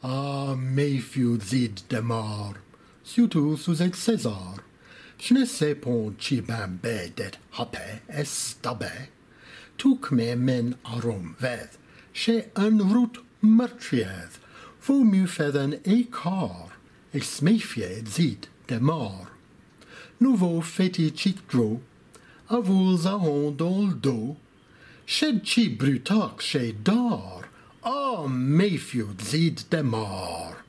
Ah, Mayfield zid demar, surtout sous ex César. Je ne sais point chi ben bedet hape estabe. Touk me men arom vedd, chez un route meurtrière, vaut mieux faire un écart, ex Mayfield zid demar. Nouveau feti chic dro, à vous a on dans le dos, shed chi brutac chez d'or, ah, Mayfield zid demar.